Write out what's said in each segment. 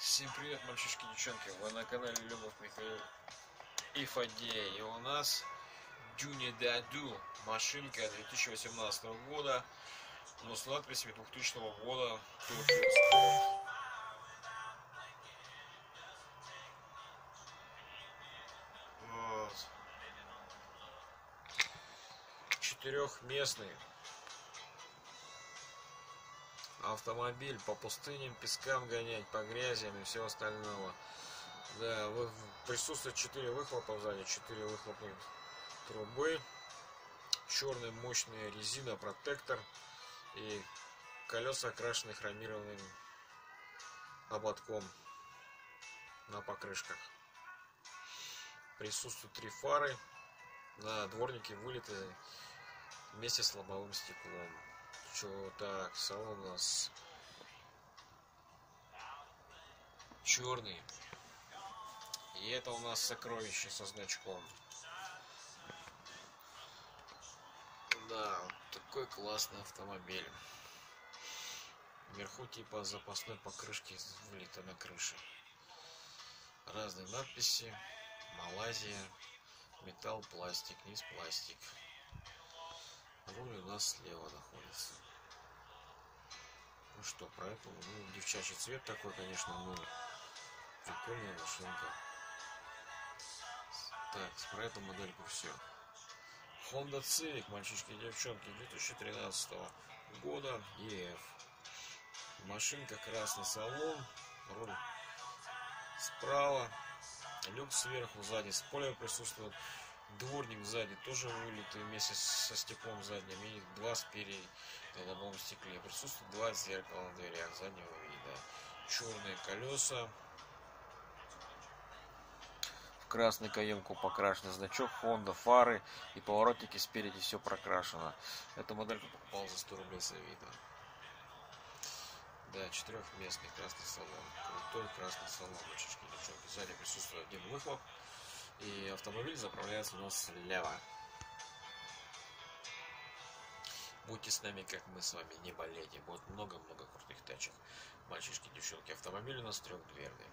Всем привет, мальчишки девчонки. Вы на канале Любовь Михаил и Фадея. И у нас Дюни Даду. Машинка 2018 года. Но с надписями 2000 года. Четырехместный автомобиль по пустыням, пескам гонять, по грязям и все остального. Да, вы, присутствует 4 выхлопа сзади, 4 выхлопные трубы, черная мощная резина, протектор и колеса окрашены хромированным ободком на покрышках. Присутствуют три фары, на дворнике вылеты вместе с лобовым стеклом. Что так, салон у нас черный. И это у нас сокровище со значком. Да, такой классный автомобиль. Вверху типа запасной покрышки вылета на крыше. Разные надписи. Малайзия. Металл, пластик, низ пластик. Руль у нас слева находится. Ну что, про эту, ну, девчачий цвет такой, конечно, ну, прикольная машинка. Так, про эту модельку все. Honda Civic, мальчишки и девчонки, 2013 года, EF. Машинка, красный салон, руль справа, люк сверху, сзади спойлер присутствует, дворник сзади тоже вылитый вместе со стеклом задним и два спереди на лобовом стекле. Присутствует два зеркала на дверях заднего вида. Черные колеса. В красную каемку покрашен значок Honda, фары и поворотники спереди все прокрашено. Эту модельку покупал за 100 рублей с Авито. Да, четырехместный красный салон. Крутой красный салон, мальчишки девчонки. Сзади присутствует один выхлоп. И автомобиль заправляется у нас слева. Будьте с нами, как мы с вами, не болейте. Будет много-много крутых тачек. Мальчишки, девчонки, автомобиль у нас трехдверный.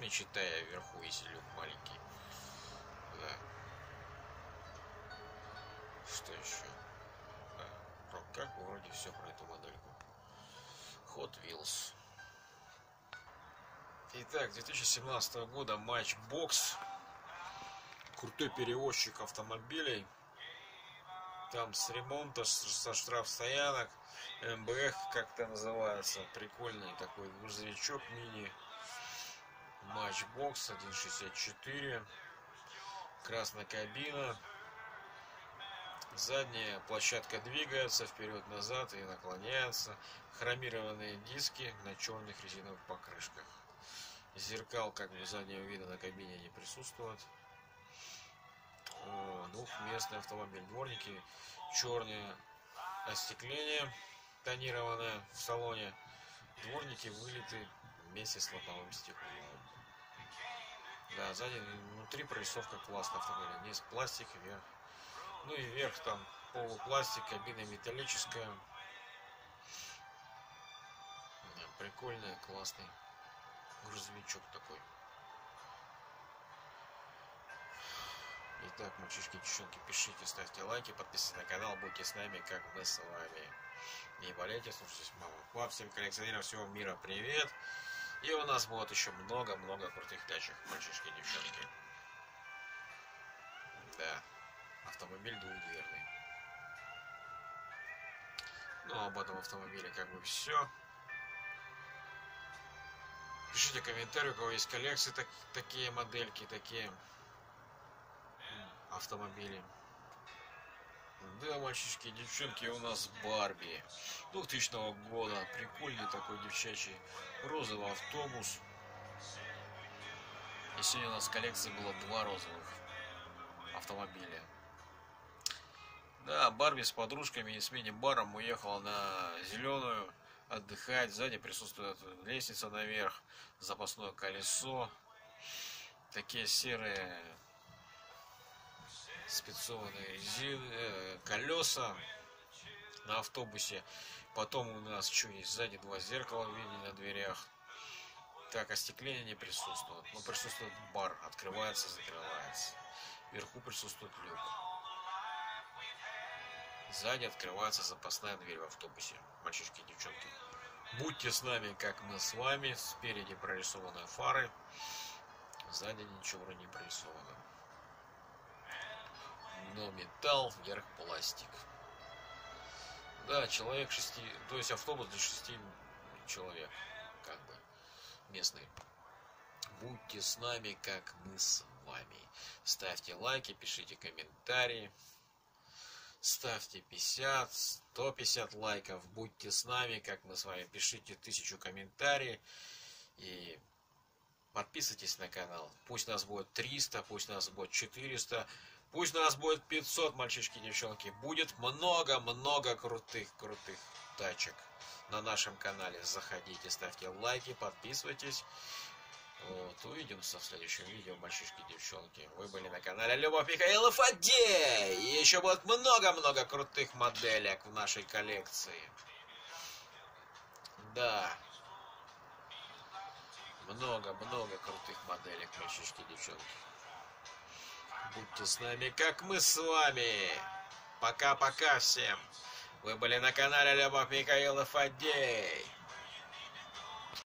Не считая вверху, если люк маленький. Да. Что еще? Да. Как вроде все про эту модельку. Hot Wheels. Итак, 2017 года матч бокс крутой перевозчик автомобилей. Там с ремонта, со штрафстоянок, МБХ как-то называется. Прикольный такой грузовичок мини. Матчбокс 1.64. Красная кабина. Задняя площадка двигается вперед-назад и наклоняется. Хромированные диски на черных резиновых покрышках. Зеркал как бы заднего вида на кабине не присутствует двухместный автомобиль. Дворники черные, остекление тонированное в салоне. Дворники вылиты вместе с лобовым стеклом. Да, сзади внутри прорисовка классная автомобиля. Низ пластик, вверх. Ну и вверх там полупластик, кабина металлическая. Да, прикольный, классный грузовичок такой. Итак, мальчишки девчонки, пишите, ставьте лайки, подписывайтесь на канал, будьте с нами, как мы с вами. Не болейте, слушайтесь маму. Вам всем коллекционерам всего мира привет. И у нас будет еще много-много крутых тачек, мальчишки девчонки. Да, автомобиль двухдверный. Ну, об этом автомобиле как бы все. Пишите комментарии, у кого есть коллекции, так, такие модельки, такие автомобили. Да, мальчишки девчонки, у нас Барби 2000 года. Прикольный такой девчачий розовый автобус. И сегодня у нас в коллекции было два розовых автомобиля. Да, Барби с подружками и с мини-баром уехала на зеленую отдыхать. Сзади присутствует лестница наверх, запасное колесо. Такие серые спецованные э, колеса на автобусе. Потом у нас что есть? Сзади два зеркала видели на дверях. Так, остекление не присутствует. Но присутствует бар. Открывается, закрывается. Вверху присутствует люк. Сзади открывается запасная дверь в автобусе. Мальчишки и девчонки. Будьте с нами, как мы с вами. Спереди прорисованы фары. Сзади ничего не прорисовано. Но металл, вверх пластик. Да, человек шести... То есть автобус для шести человек. Как бы. Местный. Будьте с нами, как мы с вами. Ставьте лайки, пишите комментарии. Ставьте 50, 150 лайков. Будьте с нами, как мы с вами. Пишите тысячу комментариев. И подписывайтесь на канал. Пусть нас будет 300, пусть нас будет 400. Пусть нас будет 500, мальчишки и девчонки. Будет много-много крутых-крутых тачек на нашем канале. Заходите, ставьте лайки, подписывайтесь. Вот, увидимся в следующем видео, мальчишки и девчонки. Вы были на канале Любовь Михаилов Адей. И еще будет много-много крутых моделек в нашей коллекции. Да. Много-много крутых моделек, мальчишки и девчонки. Будьте с нами, как мы с вами. Пока-пока всем. Вы были на канале Любовь Михаилов Адей.